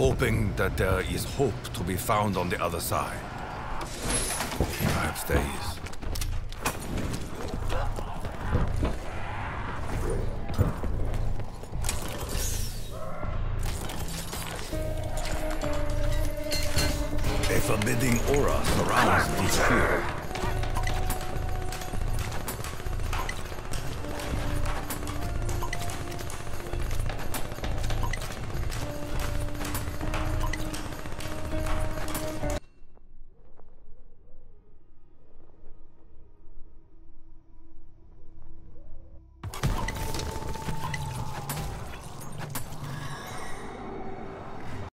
hoping that there is hope to be found on the other side. Perhaps there is. A forbidding aura surrounds this sphere.